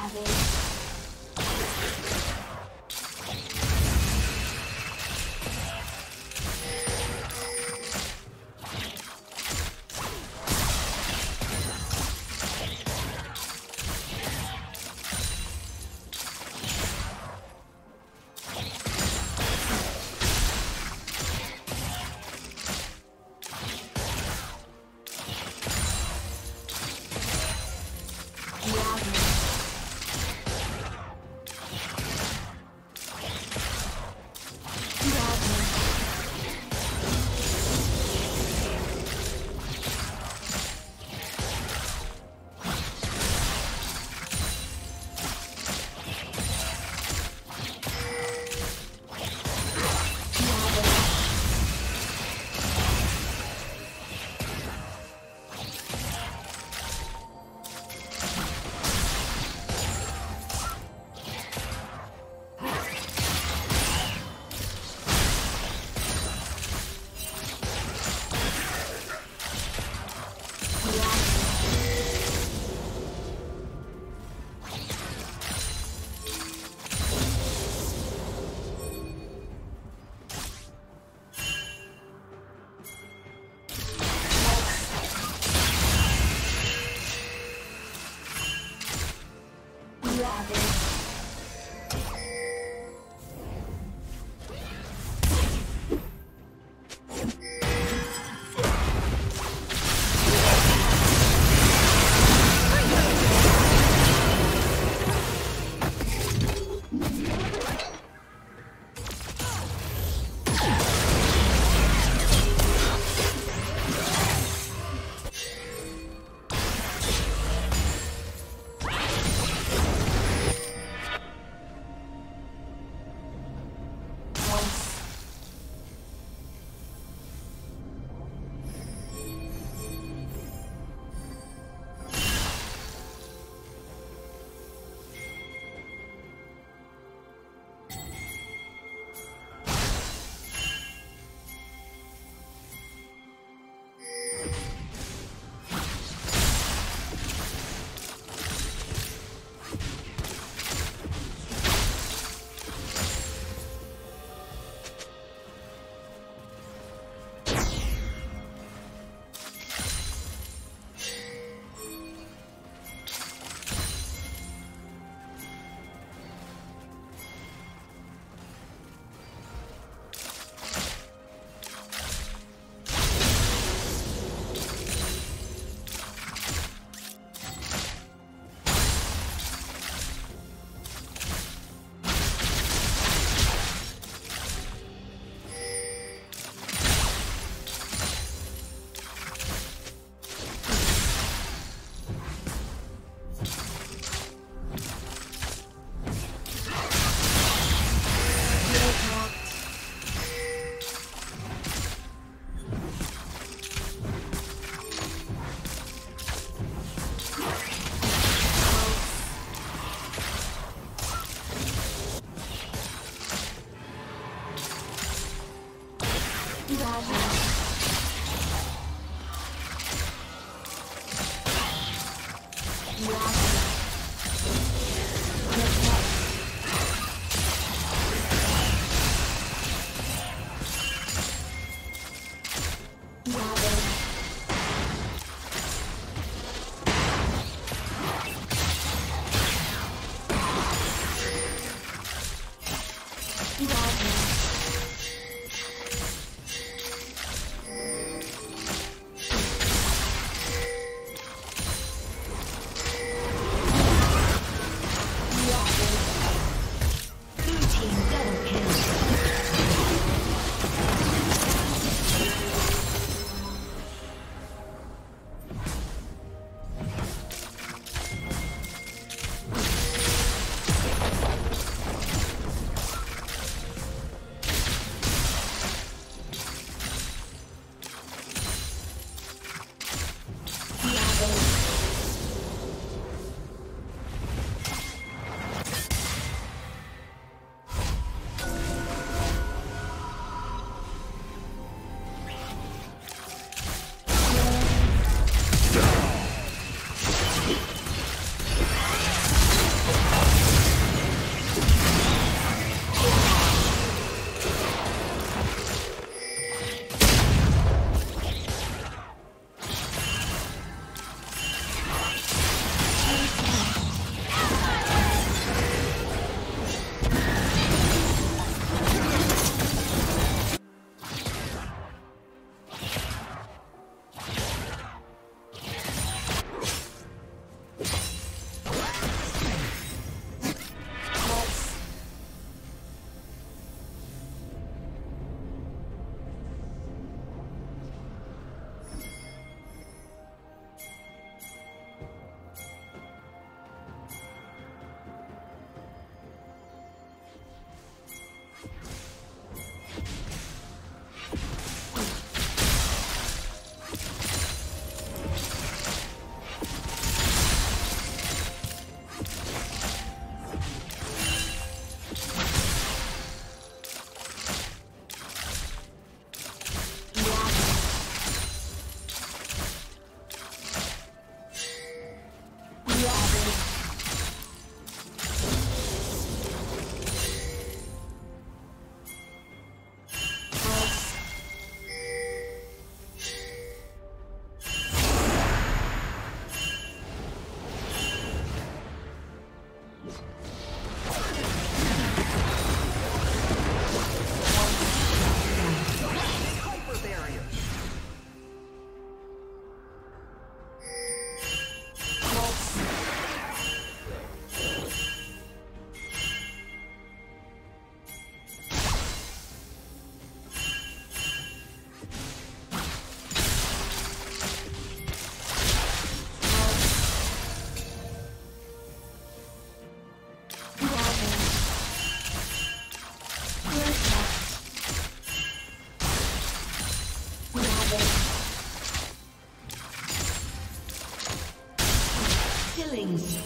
Ravage.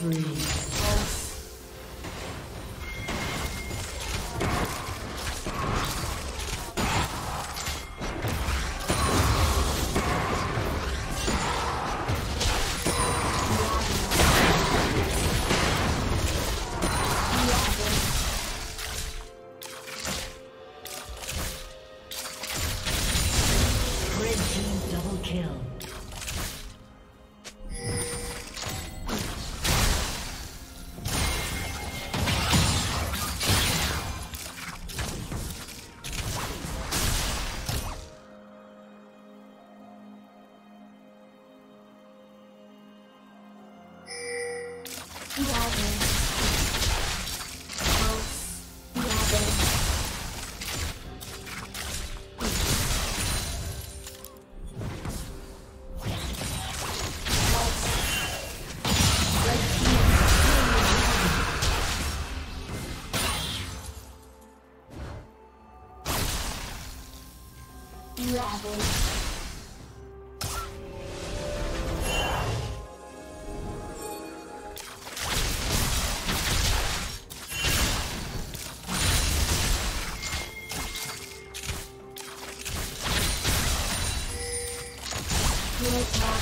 Spree. Ravage. Let's go.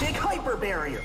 Big hyper barrier.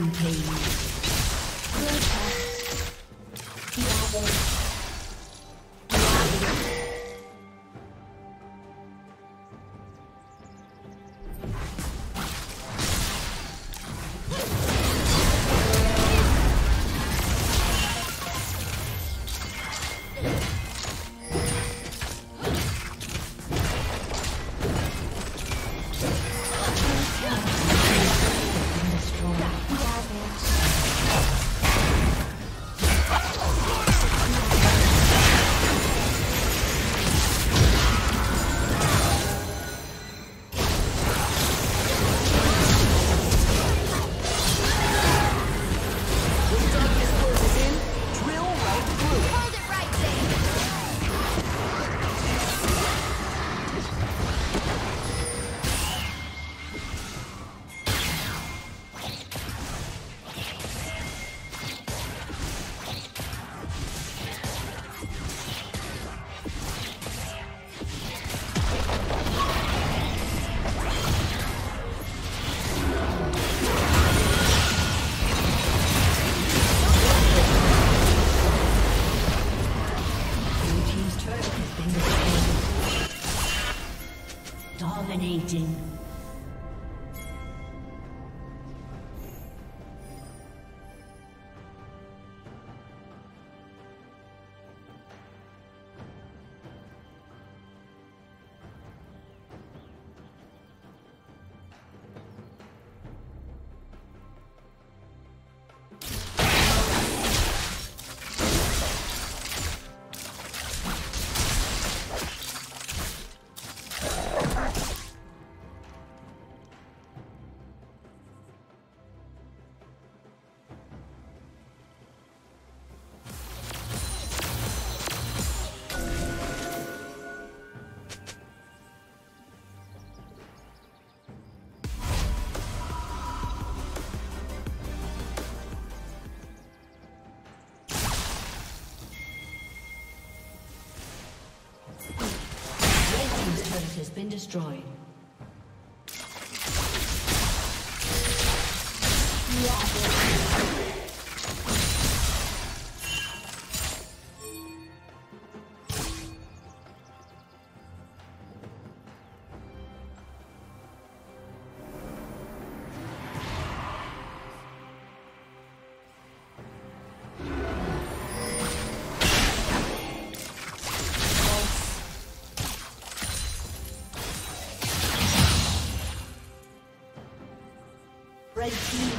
Rampage. Dominating. Destroyed. Red team